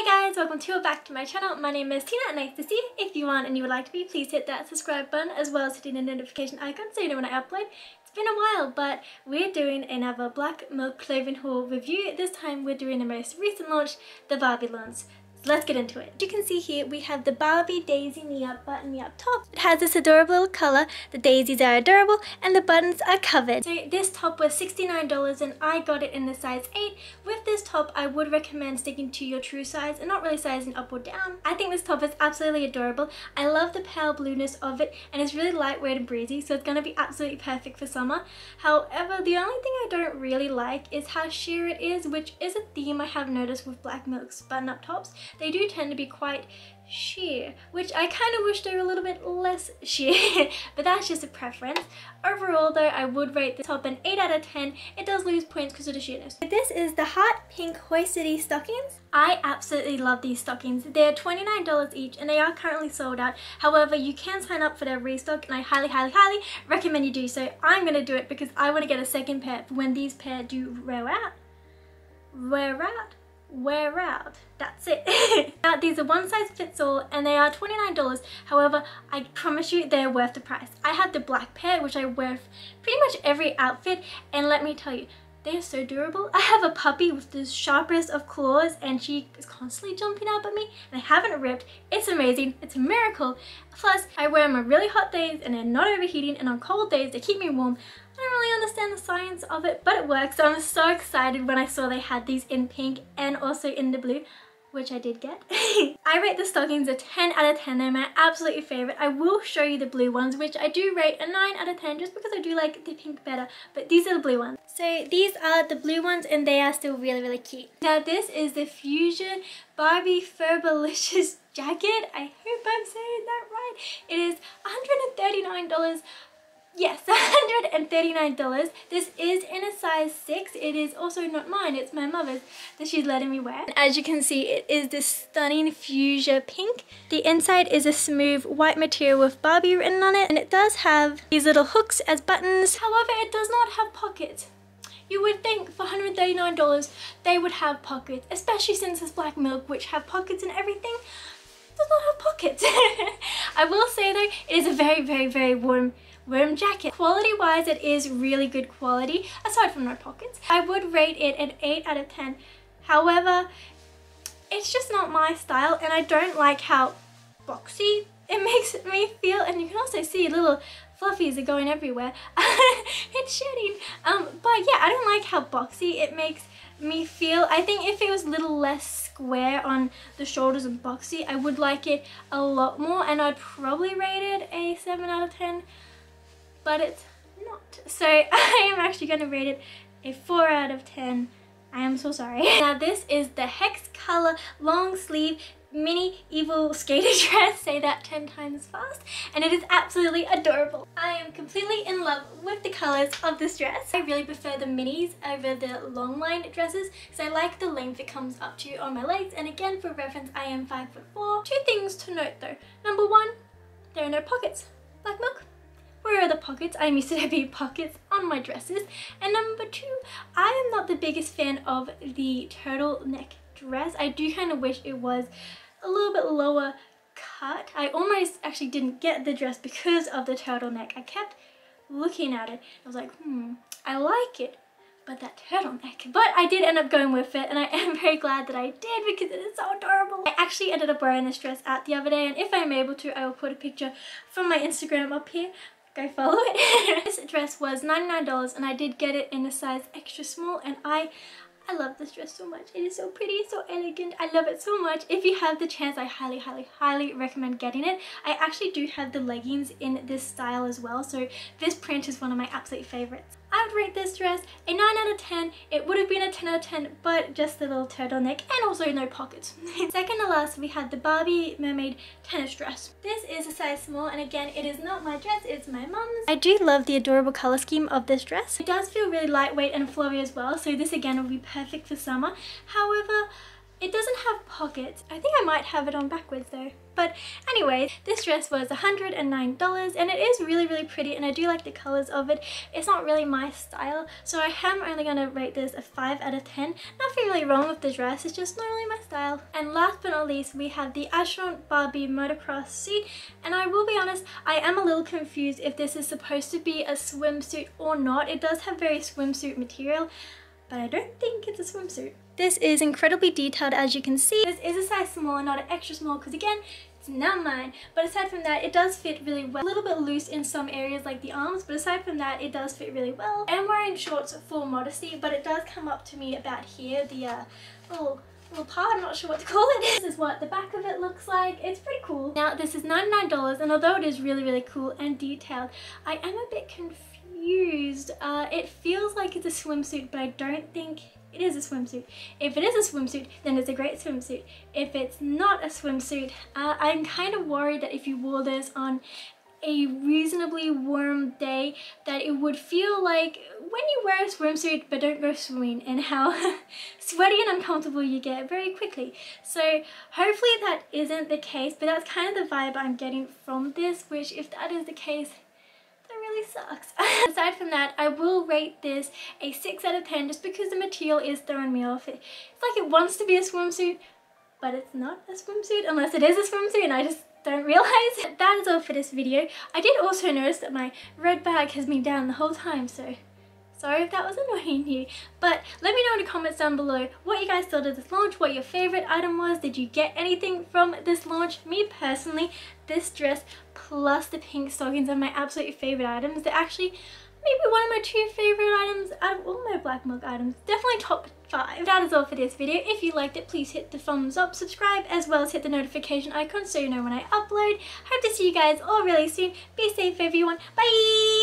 Hey guys, welcome to or back to my channel. My name is Tina, and nice to see you. If you want and you would like to be, please hit that subscribe button as well as hitting the notification icon so you know when I upload. It's been a while, but we're doing another Black Milk Clothing haul review. This time we're doing the most recent launch, the Barbie launch. So let's get into it. As you can see here, we have the Barbie Daisy knee up button knee up top. It has this adorable little color. The daisies are adorable and the buttons are covered. So this top was $69 and I got it in the size 8. With this top, I would recommend sticking to your true size and not really sizing up or down. I think this top is absolutely adorable. I love the pale blueness of it and it's really lightweight and breezy so it's going to be absolutely perfect for summer. However, the only thing I don't really like is how sheer it is, which is a theme I have noticed with Black Milk's button-up tops they do tend to be quite sheer, which I kind of wish they were a little bit less sheer, but that's just a preference. Overall though, I would rate this top an 8 out of 10. It does lose points because of the sheerness. This is the Hot Pink Hosiery stockings. I absolutely love these stockings. They're $29 each and they are currently sold out. However, you can sign up for their restock and I highly, highly, highly recommend you do so. I'm going to do it because I want to get a second pair when these pair do wear out. Wear out? Wear out. That's it. now, uh, these are one size fits all and they are $29. However, I promise you they're worth the price. I have the black pair which I wear pretty much every outfit and let me tell you, they are so durable. I have a puppy with the sharpest of claws and she is constantly jumping up at me and I haven't ripped. It's amazing. It's a miracle. Plus, I wear them on really hot days and they're not overheating and on cold days they keep me warm. I don't really understand the science of it, but it works. So I'm so excited when I saw they had these in pink and also in the blue which I did get. I rate the stockings a 10 out of 10. They're my absolute favorite. I will show you the blue ones, which I do rate a 9 out of 10 just because I do like the pink better. But these are the blue ones. So these are the blue ones and they are still really, really cute. Now this is the Fusion Barbie Furbalicious jacket. I hope I'm saying that right. It is $139 Yes, $139. This is in a size 6. It is also not mine, it's my mother's that she's letting me wear. And As you can see, it is this stunning fuchsia pink. The inside is a smooth white material with Barbie written on it. And it does have these little hooks as buttons. However, it does not have pockets. You would think for $139 they would have pockets, especially since it's black milk which have pockets and everything does not have pockets. I will say though, it is a very, very, very warm warm jacket. Quality wise, it is really good quality, aside from no pockets. I would rate it an 8 out of 10. However, it's just not my style and I don't like how boxy it makes me feel and you can also see little fluffies are going everywhere. it's shedding. Um, but yeah, I don't like how boxy it makes me feel. I think if it was a little less square on the shoulders and boxy, I would like it a lot more and I'd probably rate it a 7 out of 10 but it's not. So I am actually going to rate it a 4 out of 10. I am so sorry. Now this is the Hex Color long sleeve mini evil skater dress. Say that 10 times fast. And it is absolutely adorable. I am completely in love with the colors of this dress. I really prefer the minis over the long line dresses because i like the length it comes up to on my legs. And again for reference i am five foot four. Two things to note though. Number one there are no pockets black milk. Where are the pockets? I'm used to having pockets on my dresses. And number two, I am not the biggest fan of the turtleneck dress. I do kind of wish it was a little bit lower cut. I almost actually didn't get the dress because of the turtleneck. I kept looking at it. I was like, hmm, I like it, but that turtleneck. But I did end up going with it and I am very glad that I did because it is so adorable. I actually ended up wearing this dress out the other day and if I'm able to, I will put a picture from my Instagram up here go follow it. this dress was $99 and I did get it in a size extra small and I I love this dress so much. It is so pretty, so elegant. I love it so much. If you have the chance, I highly, highly, highly recommend getting it. I actually do have the leggings in this style as well, so this print is one of my absolute favorites. I would rate this dress a 9 out of 10. It would have been a 10 out of 10, but just the little turtleneck and also no pockets. Second to last, we had the Barbie Mermaid tennis dress. This is a size small, and again, it is not my dress, it's my mum's. I do love the adorable color scheme of this dress. It does feel really lightweight and flowy as well, so this again will be perfect for summer. However, pockets. I think I might have it on backwards though. But anyway, this dress was $109 and it is really, really pretty and I do like the colors of it. It's not really my style, so I am only going to rate this a 5 out of 10. Nothing really wrong with the dress, it's just not really my style. And last but not least, we have the Astronaut Barbie Motocross suit. And I will be honest, I am a little confused if this is supposed to be a swimsuit or not. It does have very swimsuit material, but I don't think it's a swimsuit. This is incredibly detailed as you can see. This is a size small and not an extra small because again, it's not mine. But aside from that, it does fit really well. A little bit loose in some areas like the arms, but aside from that, it does fit really well. I'm wearing shorts for modesty, but it does come up to me about here, the uh, little little part, I'm not sure what to call it. This is what the back of it looks like. It's pretty cool. Now this is $99 and although it is really, really cool and detailed, I am a bit confused. Uh, it feels like it's a swimsuit, but I don't think it is a swimsuit. If it is a swimsuit, then it's a great swimsuit. If it's not a swimsuit, uh, I'm kind of worried that if you wore this on a reasonably warm day that it would feel like when you wear a swimsuit but don't go swimming and how sweaty and uncomfortable you get very quickly. So hopefully that isn't the case but that's kind of the vibe I'm getting from this which if that is the case really sucks. Aside from that, I will rate this a 6 out of 10 just because the material is throwing me off. It's like it wants to be a swimsuit, but it's not a swimsuit unless it is a swimsuit and I just don't realize. That is all for this video. I did also notice that my red bag has been down the whole time, so Sorry if that was annoying you. But let me know in the comments down below what you guys thought of this launch, what your favorite item was. Did you get anything from this launch? Me personally, this dress plus the pink stockings are my absolute favorite items. They're actually maybe one of my two favorite items out of all my Black Milk items. Definitely top five. That is all for this video. If you liked it, please hit the thumbs up, subscribe, as well as hit the notification icon so you know when I upload. Hope to see you guys all really soon. Be safe everyone. Bye!